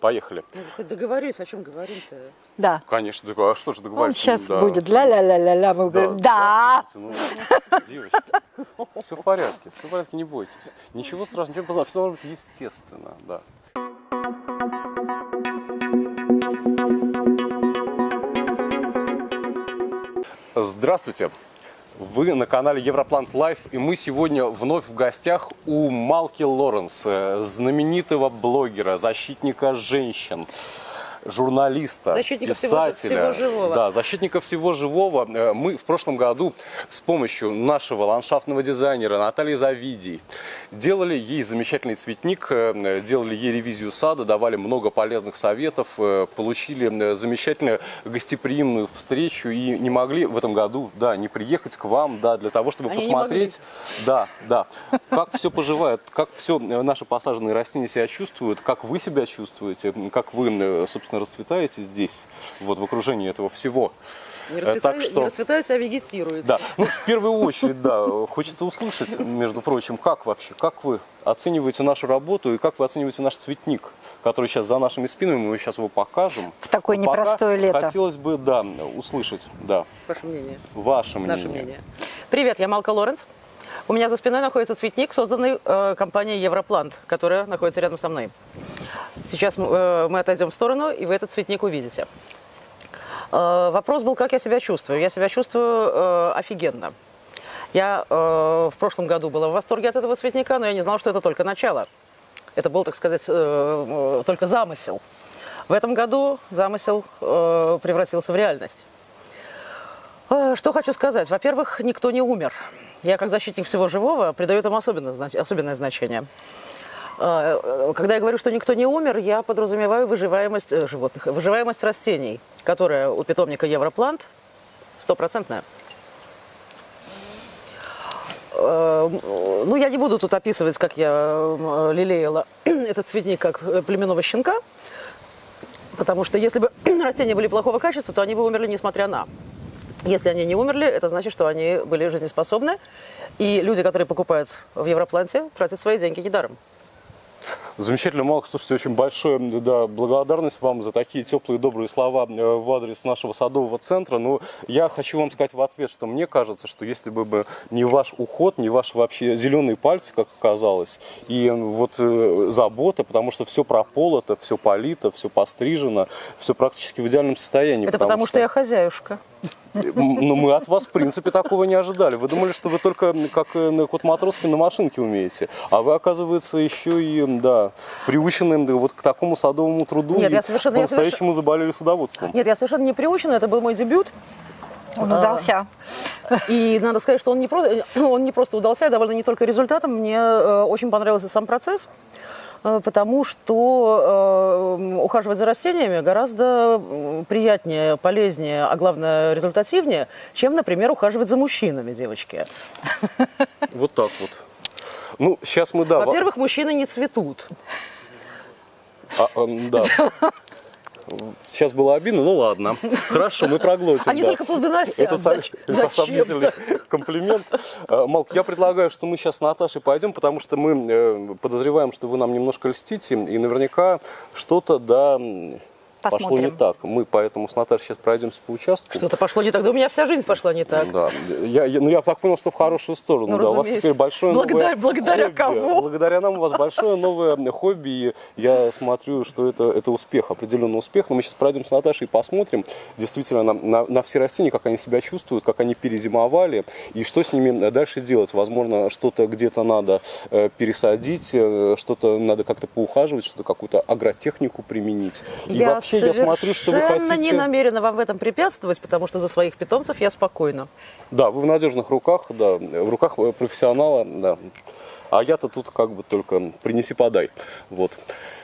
Поехали. Ну, хоть договорюсь, о чем говорим-то. Да. Конечно, а что же Он договориться? сейчас Да. будет ля-ля-ля-ля-ля. Мы говорим, да. слушайте, ну, девочки, все в порядке, все в порядке, не бойтесь. Ничего страшного, ничего познать, все должно быть естественно, да. Здравствуйте! Вы на канале Европлант Лайф, и мы сегодня вновь в гостях у Малки Лоренс, э, знаменитого блогера, защитника женщин, журналиста, Защитника всего- писателя. всего живого. Да, защитника всего живого. Э, Мы в прошлом году с помощью нашего ландшафтного дизайнера Натальи Завидий делали ей замечательный цветник, э, делали ей ревизию сада, давали много полезных советов, э, получили замечательную гостеприимную встречу и не могли в этом году, да, не приехать к вам, да, для того, чтобы Они посмотреть, да, да, как все поживает, как все наши посаженные растения себя чувствуют, как вы себя чувствуете, как вы, э, собственно, расцветаете здесь, вот в окружении этого всего. Не Э, расцветает, так что- не расцветает, а вегетирует. Да, ну в первую очередь, да, хочется услышать, между прочим, как вообще, как вы оцениваете нашу работу и как вы оцениваете наш цветник, который сейчас за нашими спинами, мы сейчас его покажем. В такое Но пока непростое лето. Хотелось бы, да, услышать, да, Ваше мнение, ваше мнение. наше мнение. Привет, я Малка Лоренц. У меня за спиной находится цветник, созданный э, компанией Европлант, которая находится рядом со мной. Сейчас э, мы отойдем в сторону, и вы этот цветник увидите. Э, вопрос был, как я себя чувствую. Я себя чувствую э, офигенно. Я в прошлом году была в восторге от этого цветника, но я не знала, что это только начало. Это был, так сказать, только замысел. В этом году замысел превратился в реальность. Что хочу сказать. Во-первых, никто не умер. Я, как защитник всего живого, придаю этому особенное, особенное значение. Э, Когда я говорю, что никто не умер, я подразумеваю выживаемость э, животных, выживаемость растений, которая у питомника Европлант стопроцентная. Э, Ну, я не буду тут описывать, как я лелеяла этот цветник как э, племенного щенка, потому что если бы растения были плохого качества, то они бы умерли несмотря на. Если они не умерли, это значит, что они были жизнеспособны, и люди, которые покупают в Европланте, тратят свои деньги недаром. Замечательно, Малк, слушайте, очень большое да, благодарность вам за такие теплые добрые слова э, в адрес нашего садового центра. Но я хочу вам сказать в ответ, что мне кажется, что если бы не ваш уход, не ваши вообще зеленые пальцы, как оказалось, и вот э, забота, потому что все прополото, все полито, все пострижено, все практически в идеальном состоянии. Это потому, что я хозяюшка. Ну, мы от вас, в принципе, такого не ожидали. Вы думали, что вы только, как э, на кот Матроский, на машинке умеете. А вы, оказывается, еще и, да, приучены да, вот к такому садовому труду. Нет, и я совершенно- я по-настоящему заболели садоводством. Нет, я совершенно не приучена, это был мой дебют. Он удался. И надо сказать, что он не, просто, он не просто удался, а довольно не только результатом. Мне э, очень понравился сам процесс, потому что э, ухаживать за растениями гораздо приятнее, полезнее, а главное результативнее, чем, например, ухаживать за мужчинами, девочки. Вот так вот. Ну, сейчас мы, да... во- Во-первых, мужчины не цветут. а, эм, да. Сейчас было обидно, ну ладно. Хорошо, мы проглотим. Они да. только плодоносят. Это сам- Зач- за- зачем-то. сомнительный комплимент. Э, Малк, я предлагаю, что мы сейчас с Наташей пойдем, потому что мы э, подозреваем, что вы нам немножко льстите, и наверняка что-то, да, м, пошло не Посмотрим. так. Мы поэтому с Наташей сейчас пройдемся по участку. Что-то пошло не так. Да у меня вся жизнь пошла не так. Да, я, я- ну я так понял, что в хорошую сторону. Ну, да, у вас теперь большое Благодаря- новое благодаря хобби. кого? Благодаря нам у вас большое новое хобби, и я смотрю, что это, это успех, определенный успех. Но мы сейчас пройдем с Наташей и посмотрим действительно на, на- на все растения, как они себя чувствуют, как они перезимовали, и что с ними дальше делать. Возможно, что-то где-то надо э, пересадить, э, что-то надо как-то поухаживать, что-то какую-то агротехнику применить. И я вообще я смотрю, что вы хотите... не намерена вам в этом препятствовать, потому что за своих питомцев я спокойна. Да, вы в надежных руках, да, в руках профессионала, да. А я-то тут как бы только принеси подай. Вот.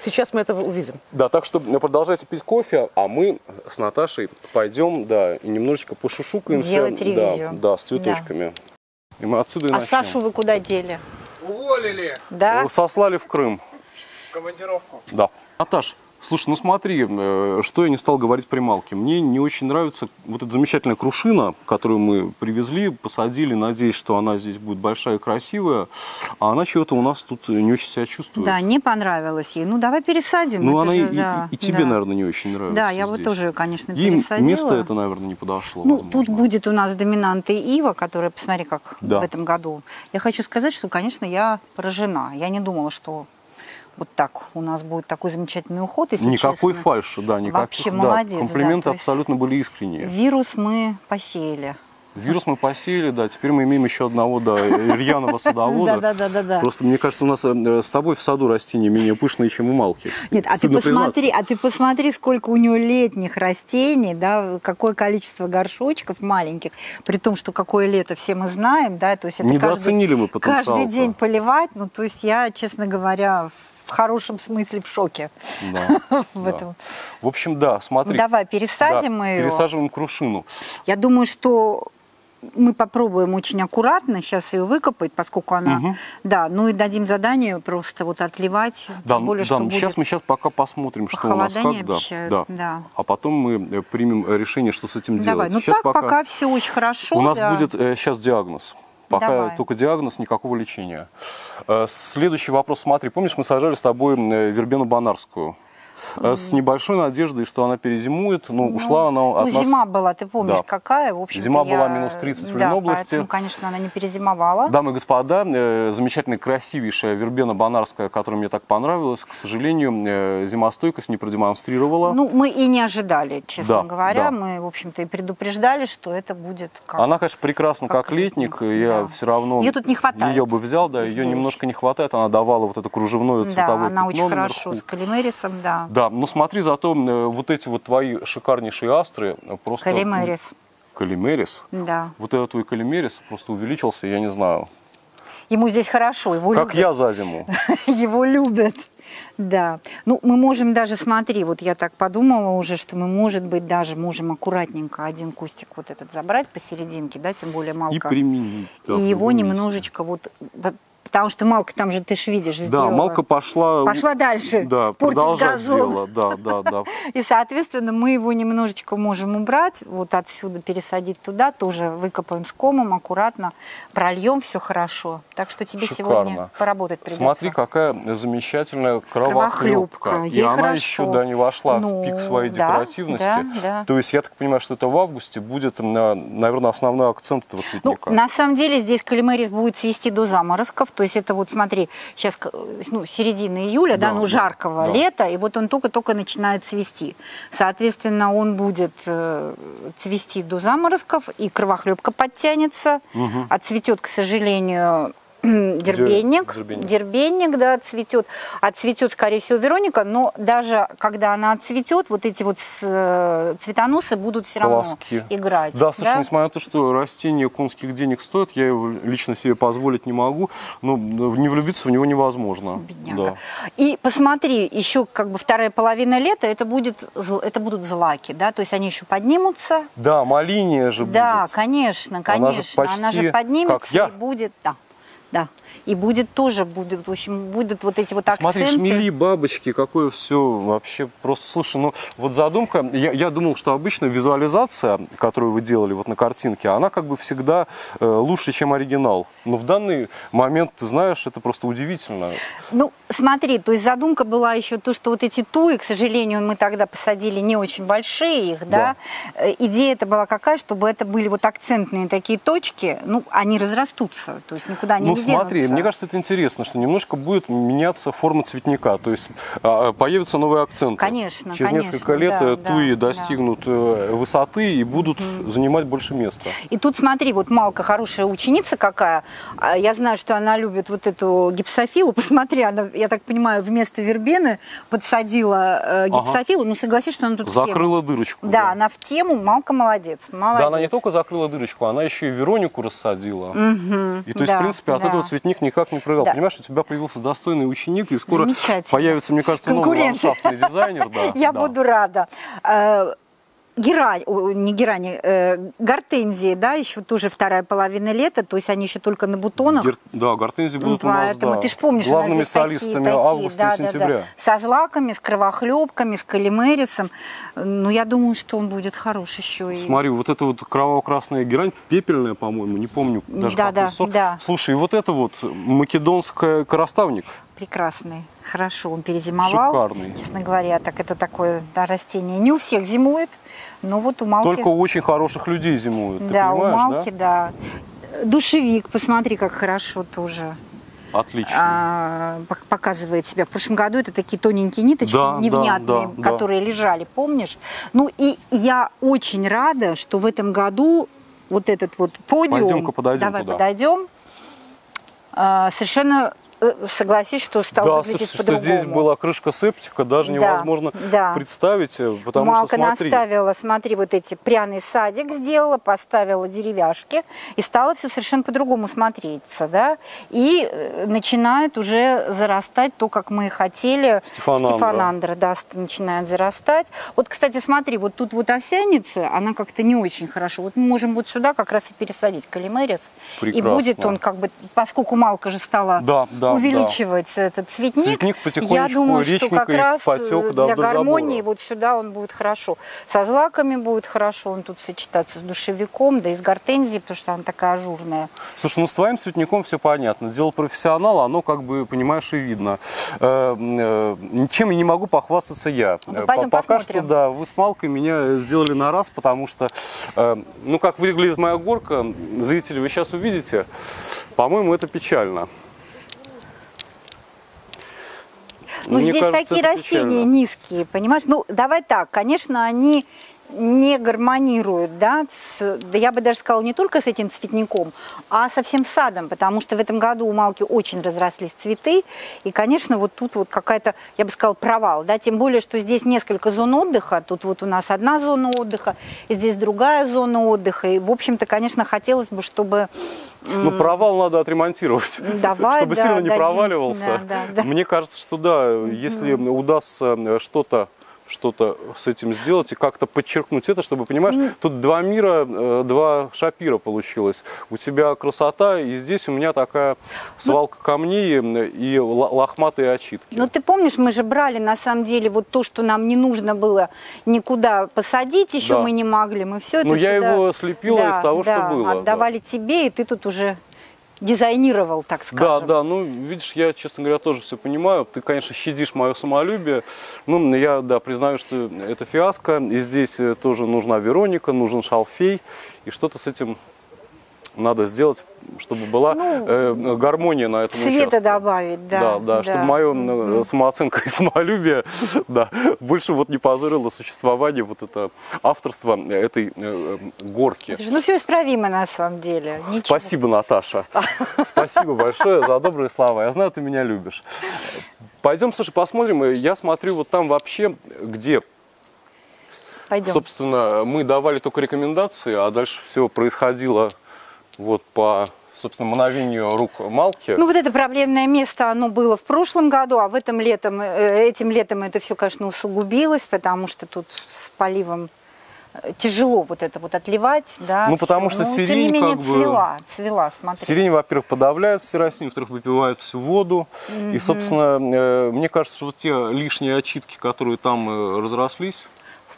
Сейчас мы это увидим. Да, так что продолжайте пить кофе, а мы с Наташей пойдем, да, и немножечко пошушукаемся. Делать да, ревизию. Да, с цветочками. И мы отсюда и А начнем. Сашу вы куда дели? Уволили Да? Сослали в Крым. в командировку. Да. Наташ, Слушай, ну смотри, э, что я не стал говорить при Малке. Мне не очень нравится вот эта замечательная крушина, которую мы привезли, посадили, надеясь, что она здесь будет большая и красивая, а она чего-то у нас тут не очень себя чувствует. Да, не понравилось ей. Ну, давай пересадим. Ну, Это она же, и, да, и тебе, да. наверное, не очень нравится. Да, я вот здесь. тоже, конечно, Ей пересадила. место это, наверное, не подошло. Ну, возможно. тут будет у нас доминанта Ива, которая, посмотри, как Да. в этом году. Я хочу сказать, что, конечно, я поражена. Я не думала, что вот так у нас будет такой замечательный уход, если Никакой честно. фальши, да, никаких. Вообще да, молодец, да, Комплименты есть- абсолютно были искренние. Вирус мы посеяли. Вирус мы посеяли, да, теперь мы имеем еще одного, да, рьяного садовода. Да-да-да-да-да. Просто, мне кажется, у нас э, с тобой в саду растения менее пышные, чем у Малки. Нет, а ты посмотри, а ты посмотри, сколько у него летних растений, да, какое количество горшочков маленьких, при том, что какое лето все мы знаем, да, то есть это Недооценили мы каждый, каждый день поливать, ну, то есть я, честно говоря, в хорошем смысле в шоке Да, в да. этом. В общем, да, смотри. Давай пересадим Да, ее. Пересаживаем крушину. Я думаю, что мы попробуем очень аккуратно сейчас ее выкопать, поскольку она, Мгм. да, ну и дадим задание просто вот отливать, Да, тем более, да, что сейчас мы сейчас пока посмотрим, что у нас как, да, да. да. А потом мы э, примем решение, что с этим Давай, делать. ну сейчас так пока, все очень хорошо. У нас да. будет сейчас диагноз. Пока Давай. только диагноз, никакого лечения. Э, Следующий вопрос. Смотри, помнишь, мы сажали с тобой э, вербену бонарскую? Э, С небольшой надеждой, что она перезимует. Ну, ушла она Ну, от нас... зима была, ты помнишь, Да. какая? В общем Зима была минус 30 в да, Ленобласти. поэтому, конечно, она не перезимовала. Дамы и господа, э, замечательная, красивейшая вербена бонарская, которая мне так понравилась, к сожалению, э, зимостойкость не продемонстрировала. Ну, мы и не ожидали, честно Да, говоря. да. Мы, в общем-то, и предупреждали, что это будет как... Она, конечно, прекрасна как, как летник, летник, я да. все равно Её тут не хватает ее бы взял, да, ее немножко не хватает, она давала вот это кружевное да, цветовое она очень пятно хорошо наверху. с калимерисом, да. Да, но смотри, зато э, вот эти вот твои шикарнейшие астры э, просто... Калимерис, Калимерис. да. Вот этот твой калимерис просто увеличился, я не знаю. Ему здесь хорошо, его Как любят. я за зиму. Его любят. Да. Ну, мы можем даже, смотри, вот я так подумала уже, что мы, может быть, даже можем аккуратненько один кустик вот этот забрать посерединке, да, тем более И малка. применить. да, И его месте. немножечко вот... Потому что Малка там же, ты ж видишь, Да, сделала. Малка пошла... Пошла дальше Да, продолжать дело. Да, да, да. И, соответственно, мы его немножечко можем убрать, вот отсюда пересадить туда, тоже выкопаем с комом, аккуратно, прольем, все хорошо. Так что тебе Шикарно. сегодня поработать придется. Смотри, какая замечательная кровохлебка. Кровохлебка. И Ей она хорошо. еще да, не вошла Ну, в пик своей да, декоративности. да, да. То есть я так понимаю, что это в августе будет, на- наверное, основной акцент этого Ну, цветника. на самом деле здесь калимерис будет цвести до заморозков. То есть это вот, смотри, сейчас ну, середина июля, да, Да, ну, жаркого да. лета, и вот он только-только начинает цвести. Соответственно, он будет э, цвести до заморозков, и кровохлебка подтянется. Отцветет, к сожалению, дербенник. дербенник. Дербенник, да, цветет. Отцветет, скорее всего, Вероника, но даже когда она отцветет, вот эти вот э, цветоносы будут все равно Колоски. играть. Да, слушай, несмотря на то, что растение конских денег стоит, я его лично себе позволить не могу, но не влюбиться в него невозможно. Да. И посмотри, еще как бы вторая половина лета, это, будет, это будут злаки, да, то есть они еще поднимутся. Да, малиния же Да, будет. конечно, Она же конечно. Она же почти поднимется как я. и будет, да, да. И будет тоже, будет, в общем, будут вот эти вот Смотри, акценты. шмели, бабочки, какое все вообще просто. Слушай, ну вот задумка, я, я думал, что обычно визуализация, которую вы делали вот на картинке, она как бы всегда э, лучше, чем оригинал. Но в данный момент, ты знаешь, это просто удивительно. Ну, смотри, то есть задумка была еще то, что вот эти туи, к сожалению, мы тогда посадили не очень большие их, да. Э, Идея это была какая, чтобы это были вот акцентные такие точки, ну, они разрастутся, то есть никуда не Ну смотри, денутся. мне кажется, это интересно, что немножко будет меняться форма цветника, то есть а, появятся новые акценты. Конечно, Через конечно, несколько лет да, э, да, туи да. достигнут э, высоты и будут занимать больше места. И тут смотри, вот Малка хорошая ученица какая. А Я знаю, что она любит вот эту гипсофилу. Посмотри, она, я так понимаю, вместо вербены подсадила э, гипсофилу. Ну, согласись, что она тут в тему. Закрыла дырочку. Да, она в тему. Малка молодец. молодец. Да, она не только закрыла дырочку, она еще и Веронику рассадила. И то есть, да, в принципе, от да. этого цветник никак не проиграл. Да. Понимаешь, у тебя появился достойный ученик, и скоро появится, мне кажется, новый ландшафтный дизайнер. Да, Я да. буду рада. Герань, не герани, э, гортензии, да, еще тоже вторая половина лета, то есть они еще только на бутонах. Гер- Да, гортензии будут Ну, у нас, Поэтому да, ты ж помнишь, главными солистами такие, августа да, и да, да. сентября. Со злаками, с кровохлебками, с калимерисом. Ну, я думаю, что он будет хорош еще. и- Смотри, вот это вот кроваво-красная герань, пепельная, по-моему, не помню даже Да, какой да, сорт. да. Слушай, вот это вот македонская короставник. Прекрасный. Хорошо, он перезимовал. Шикарный. Честно говоря, так это такое да, растение. Не у всех зимует, но вот у Малки... Только у очень хороших людей зимуют, да, у Малки, да? Душевик, посмотри, как хорошо тоже да? Отлично. а, пок- показывает себя. В прошлом году это такие тоненькие ниточки, Да, да, невнятные, да, да. которые лежали, помнишь? Ну и я очень рада, что в этом году вот этот вот подиум... Пойдем-ка подойдем Давай туда. подойдем. А, совершенно согласись, что стал Да, выглядеть слушай, что здесь была крышка септика, даже Да, невозможно да. представить, э, потому Малка что смотри. наставила, смотри, вот эти пряный садик сделала, поставила деревяшки, и стало все совершенно по-другому смотреться, да, и э, начинает уже зарастать то, как мы и хотели. Стефанандра. Стефанандра, да, начинает зарастать. Вот, кстати, смотри, вот тут вот овсяница, она как-то не очень хорошо. Вот мы можем вот сюда как раз и пересадить калимерис, и будет он как бы, поскольку Малка же стала Да, да, увеличивать этот цветник, Цветник я потихонечку думаю, что как раз потек, э, да, для вдоль гармонии забора. вот сюда он будет хорошо. Со злаками будет хорошо, он тут сочетаться с душевиком, да и с гортензией, потому что она такая ажурная. Слушай, ну с твоим цветником все понятно. Дело профессионала, оно как бы, понимаешь, и видно. Э, э, Ничем я не могу похвастаться я. Ну, Э, Пока посмотрим. что, да, вы с Малкой меня сделали на раз, потому что, э, ну, как выглядит моя горка, зрители, вы сейчас увидите, по-моему, это печально. Ну, Мне здесь кажется, такие растения печально. низкие, понимаешь? Ну, давай так, конечно, они не гармонируют, да, с- да я бы даже сказала, не только с этим цветником, а со всем садом, потому что в этом году у Малки очень разрослись цветы, и, конечно, вот тут вот какая-то, я бы сказала, провал, да, тем более, что здесь несколько зон отдыха, тут вот у нас одна зона отдыха, и здесь другая зона отдыха, и, в общем-то, конечно, хотелось бы, чтобы Ну, провал надо отремонтировать, Давай, чтобы да, сильно не дадим. проваливался. Да, да, да. Мне кажется, что да, если удастся что-то что-то с этим сделать и как-то подчеркнуть это, чтобы, понимаешь, тут два мира, э, два шапира получилось. У тебя красота, и здесь у меня такая свалка камней э, и лохматые очитки. Ну, ты помнишь, мы же брали, на самом деле, вот то, что нам не нужно было никуда посадить, еще Да. мы не могли, мы все это Ну, я его слепила Да, из того, что да, было, да. отдавали тебе, и ты тут уже дизайнировал, так Да, скажем. да, ну, видишь, я, честно говоря, тоже все понимаю. Ты, конечно, щадишь мое самолюбие. Ну, я, да, признаю, что это фиаско. И здесь э, тоже нужна Вероника, нужен шалфей. И что-то с этим надо сделать, чтобы была Ну, э, гармония на этом Цвета участке. добавить, да. Да, да, чтобы мое самооценка и самолюбие да, больше вот не позорило существование вот это авторство этой э, горки. Слушай, ну, все исправимо на самом деле. Ничего. Спасибо, Наташа. Спасибо большое за добрые слова. Я знаю, ты меня любишь. Пойдем, слушай, посмотрим. Я смотрю вот там вообще, где, Пойдем. собственно, мы давали только рекомендации, а дальше все происходило вот по, собственно, мановению рук Малки. Ну, вот это проблемное место, оно было в прошлом году, а в этом летом, э, этим летом это все, конечно, усугубилось, потому что тут с поливом э, тяжело вот это вот отливать, да. Ну, потому всё. что Ну, тем сирень не менее, как бы- цвела, цвела, смотри. Сирень, во-первых, подавляет все растения, во-вторых, выпивает всю воду. И, собственно, э, мне кажется, что вот те лишние очитки, которые там разрослись,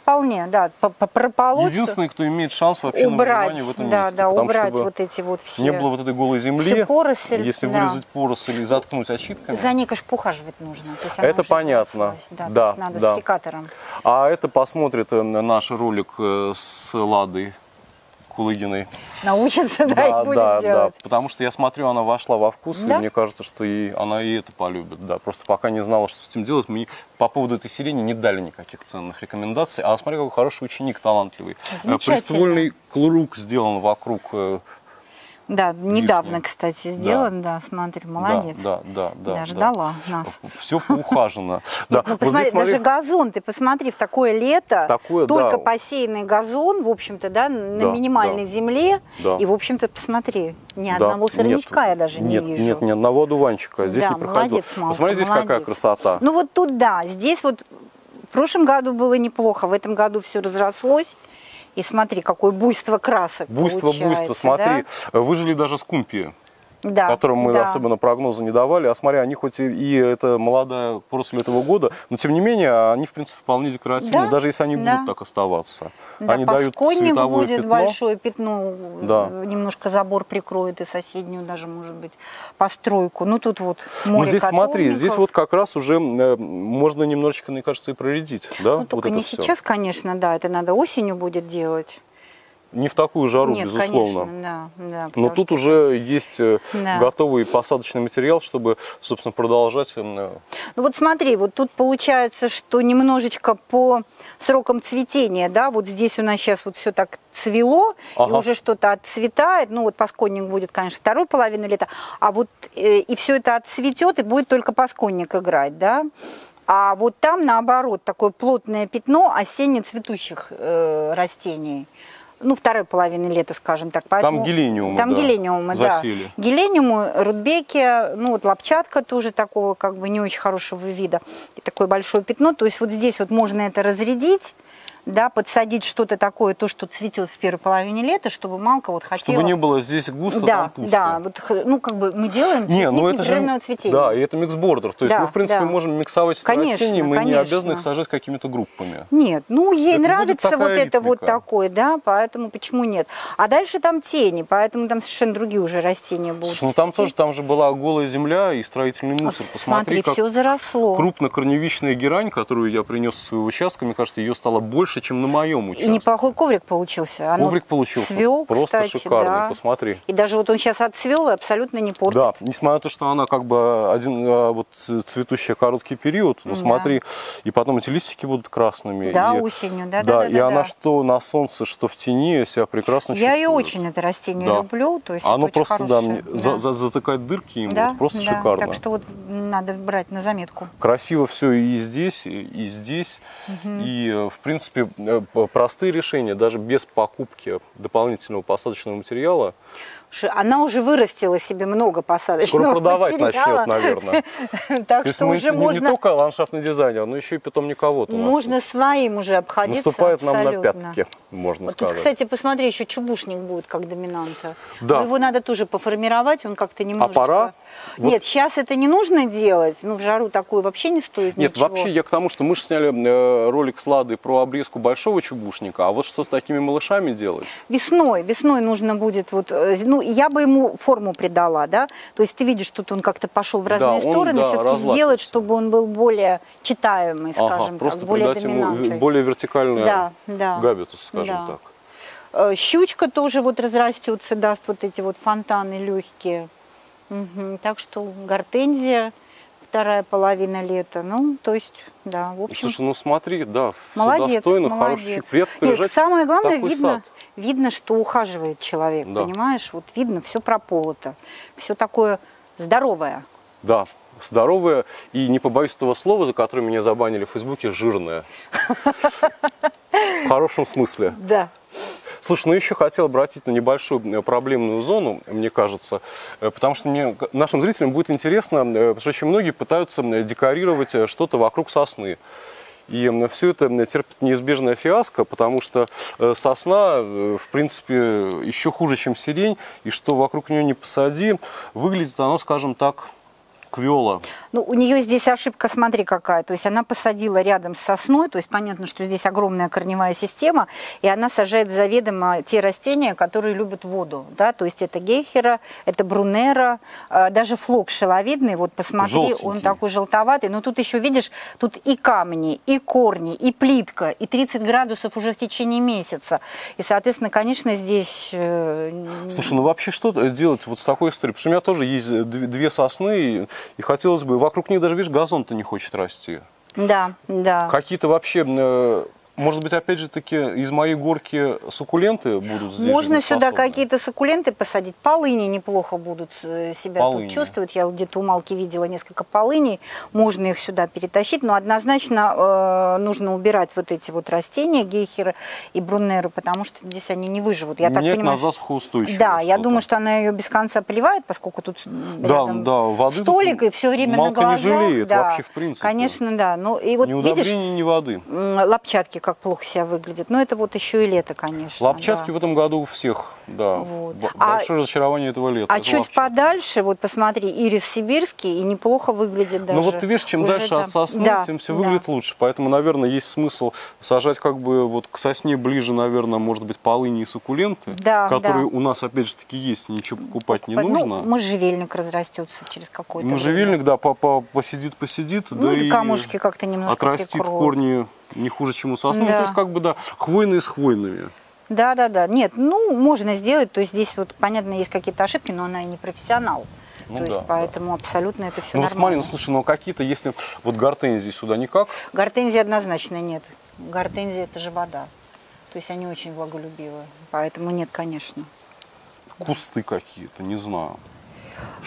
Вполне, да, по- по- прополоть, единственный, кто имеет шанс вообще на убрать, выживание в этом да, месте. да, потому убрать чтобы вот эти вот все. не было вот этой голой земли. поросль, Если да. вырезать поросль и заткнуть очитками. За ней, конечно, ухаживать нужно. То есть Это понятно. Да, то Да, есть надо да. с секатором. А это посмотрит э, наш ролик э, с Ладой Кулыгиной. Научится, да, и будет да, делать. да. Потому что я смотрю, она вошла во вкус, Да? и мне кажется, что и она и это полюбит. Да, просто пока не знала, что с этим делать, мне по поводу этой сирени не дали никаких ценных рекомендаций. А смотри, какой хороший ученик, талантливый. Э. Приствольный круг сделан вокруг Да, недавно, Лишнее. кстати, сделан, да, смотри, молодец. Да, да, да. Да, ждала нас. Все поухажено. Да, Ну, вот посмотри, здесь смотри, даже газон, ты посмотри, в такое лето, В такое, только да. посеянный газон, в общем-то, да, на Да, минимальной да. земле, Да. и, в общем-то, посмотри, ни Да, одного сорнячка нет, я даже нет, не вижу. Нет, ни одного одуванчика. Здесь да, не проходил. молодец, Малка, Посмотри, здесь какая молодец. красота. Ну вот тут, да, здесь вот в прошлом году было неплохо, в этом году все разрослось, И смотри, какое буйство красок Буйство, буйство, получается, смотри. Выжили даже скумпии. Да, которым мы да. особенно прогнозы не давали. А смотри, они хоть и, и это молодая поросль этого года, но тем не менее они, в принципе, вполне декоративны, Да, даже если они да. будут так оставаться. Да, они дают цветовое будет пятно. большое пятно, Да. э, немножко забор прикроет и соседнюю даже, может быть, постройку. Ну тут вот Ну, море здесь смотри, здесь вот как раз уже э, можно немножечко, мне кажется, и проредить, да? Ну, вот только это не всё. сейчас, конечно, да, это надо осенью будет делать. Не в такую жару, Нет, безусловно. конечно, да, да. Но тут что- уже есть э, Да. готовый посадочный материал, чтобы, собственно, продолжать. э, Ну вот смотри, вот тут получается, что немножечко по срокам цветения, да, вот здесь у нас сейчас вот все так цвело, и Ага. уже что-то отцветает, ну вот пасконник будет, конечно, вторую половину лета, а вот э, и все это отцветет, и будет только пасконник играть, да. А вот там, наоборот, такое плотное пятно осенне-цветущих э, растений. Ну, второй половины лета, скажем так. Поэтому- гелениумы, Там да, гелениумы, да. засели. Гелениумы, рудбеки, ну вот лапчатка тоже такого как бы не очень хорошего вида. И такое большое пятно. То есть вот здесь вот можно это разрядить, да, подсадить что-то такое, то, что цветет в первой половине лета, чтобы малка вот хотела... Чтобы не было здесь густо, да, там пусто. да, вот, ну как бы мы делаем Не, ну это же, цветения. да, и это микс-бордер. То есть Да, мы, в принципе, да. можем миксовать Конечно, растения, мы не конечно. обязаны их сажать какими-то группами. Нет, ну ей Это нравится вот такая это вот ритмика. такое, да, поэтому почему нет? А дальше там тени, поэтому там совершенно другие уже растения будут. Слушай, ну там тоже, там же была голая земля и строительный мусор. А, Посмотри, Смотри, как все заросло. крупнокорневичная герань, которую я принес с своего участка, мне кажется, ее стало больше, чем на моем И участке. неплохой коврик получился. Оно Коврик получился цвел, просто кстати, шикарный, да. посмотри. И даже вот он сейчас отцвел и абсолютно не портит. Да, несмотря на то, что она как бы один а, вот ц- цветущая короткий период, но Да. смотри, и потом эти листики будут красными. Да, и, осенью, да, да, да, да, и да, она да. что на солнце, что в тени себя прекрасно Я и чувствует. очень это растение Да. люблю. То есть Оно просто да, хорошее, мне за- за- затыкает дырки ему, Да, вот просто да. шикарно. Так что вот надо брать на заметку. Красиво все и здесь, и и здесь. И, э, в принципе, э, простые решения, даже без покупки дополнительного посадочного материала. Она уже вырастила себе много посадочного Скоро продавать материала. начнет, наверное. Так что уже не, не можно, только ландшафтный дизайнер, но еще и питомниковод у нас можно своим уже обходиться Наступает нам на пятки, можно сказать. кстати, посмотри, еще чубушник будет как доминанта. Да. Его надо тоже поформировать, он как-то немножечко... пора? Вот- Нет, сейчас это не нужно делать, ну в жару такую вообще не стоит Нет, ничего. вообще я к тому, что мы же сняли э, ролик с Ладой про обрезку большого чубушника, а вот что с такими малышами делать? Весной, весной нужно будет, вот, э, ну, я бы ему форму придала, да, то есть ты видишь, тут он как-то пошел в разные он, стороны, да, все-таки сделать, чтобы он был более читаемый, скажем ага, просто так, более придать ему более вертикальный Да, да. габитус, скажем Да. так. Э, Щучка тоже вот разрастется, даст вот эти вот фонтаны легкие. Мгм, Так что гортензия, вторая половина лета, ну, то есть, да, в общем, Слушай, ну смотри, да, все молодец, достойно, молодец. хороший, приятно Нет, самое главное, видно, сад. видно, что ухаживает человек, Да. понимаешь? Вот видно, все прополото, все такое здоровое. Да, здоровая и, не побоюсь этого слова, за которое меня забанили в Фейсбуке, жирная. В хорошем смысле. Да. Слушай, ну еще хотел обратить на небольшую э, проблемную зону, мне кажется, э, потому что мне, нашим зрителям будет интересно, э, потому что очень многие пытаются декорировать что-то вокруг сосны. И все это терпит неизбежная фиаско, потому что сосна, в принципе, еще хуже, чем сирень, и что вокруг нее не посади, выглядит оно, скажем так, квело. Ну, у нее здесь ошибка, смотри, какая. То есть она посадила рядом с сосной, то есть понятно, что здесь огромная корневая система, и она сажает заведомо те растения, которые любят воду. Да? То есть это гейхера, это брунера, э, даже флок шеловидный, вот посмотри, он Желтенький. такой желтоватый. Но тут еще, видишь, тут и камни, и корни, и плитка, и 30 градусов уже в течение месяца. И, соответственно, конечно, здесь... э, Слушай, ну вообще что делать вот с такой историей? Потому что у меня тоже есть две сосны, и, хотелось бы, вокруг них даже, видишь, газон-то не хочет расти. Да, да. Какие-то вообще, э, может быть, опять же таки, из моей горки суккуленты будут здесь Можно сюда какие-то суккуленты посадить. Полыни неплохо будут э, себя Полыни. тут чувствовать. Я где-то у Малки видела несколько полыней. Можно их сюда перетащить. Но однозначно э, нужно убирать вот эти вот растения, гейхеры и брунеры, потому что здесь они не выживут. Я так Нет понимаю, на засухоустойчивое Да, я думаю, что она ее без конца поливает, поскольку тут Да, да, воды столик и все время Малка на не глазах. жалеет да. вообще, в принципе. Конечно, да. Ну и вот ни видишь, ни воды. м, лапчатки как плохо себя выглядит. Но это вот еще и лето, конечно. Лапчатки да. в этом году у всех, да. Вот. А- Большое разочарование этого лета. А это чуть лапчатки. подальше, вот посмотри, ирис сибирский, и неплохо выглядит даже. Ну вот ты видишь, чем Уже дальше да. от сосны, Да, тем все да. выглядит лучше. Поэтому, наверное, есть смысл сажать как бы вот к сосне ближе, наверное, может быть, полыни и суккуленты, Да, которые да. у нас, опять же таки, есть, ничего покупать не Ну, нужно. можжевельник разрастется через какое-то Можжевельник, да, по- по- посидит, посидит, время. Ну, да и и камушки как-то немножко отрастит прикроют. корни не хуже, чем у сосны. Ну, Да. То есть, как бы, да, хвойные с хвойными. Да, да, да. Нет, ну, можно сделать. То есть здесь вот, понятно, есть какие-то ошибки, но она и не профессионал. Ну То есть да, поэтому абсолютно это все Ну, смотри, нормально. ну, слушай, ну, какие-то, если вот гортензии сюда никак, Гортензии однозначно нет. Гортензия это же вода. То есть они очень влаголюбивые. Поэтому нет, конечно. кусты какие-то, не знаю.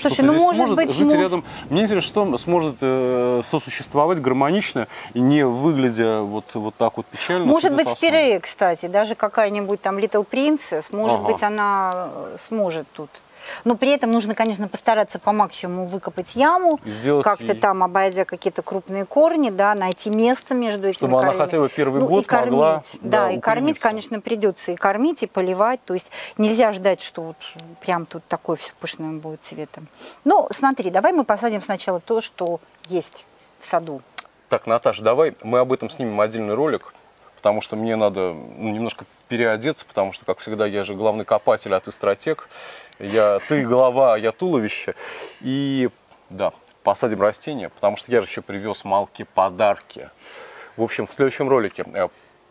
Слушай, ну, может сможет быть, жить мо- рядом. Мне интересно, что сможет э, сосуществовать гармонично не выглядя вот, вот так вот печально. Может быть, спирея, кстати, даже какая-нибудь там Little Princess, может Ага. быть, она э, сможет тут. Но при этом нужно, конечно, постараться по максимуму выкопать яму, как-то там, обойдя какие-то крупные корни, да, найти место между этими Чтобы она коренями. хотя бы первый Ну, год и кормить, могла, Да, да, и кормить, конечно, придется и кормить, и поливать. То есть нельзя ждать, что вот прям тут такое все пышное будет цветом. Ну, смотри, давай мы посадим сначала то, что есть в саду. Так, Наташа, давай мы об этом снимем отдельный ролик, потому что мне надо ну, немножко переодеться, потому что, как всегда, я же главный копатель, а ты стратег. Я, ты голова, а я туловище. И да, посадим растения, потому что я же еще привез Малке подарки. В общем, в следующем ролике э,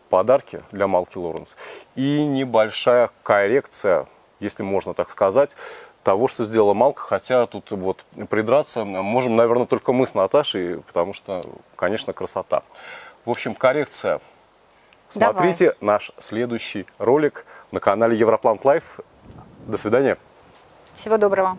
подарки для Малки Лоренс и небольшая коррекция, если можно так сказать, того, что сделала Малка, хотя тут вот придраться можем, наверное, только мы с Наташей, потому что, конечно, красота. В общем, коррекция. Давай. Смотрите наш следующий ролик на канале Европлант Life. До свидания. Всего доброго.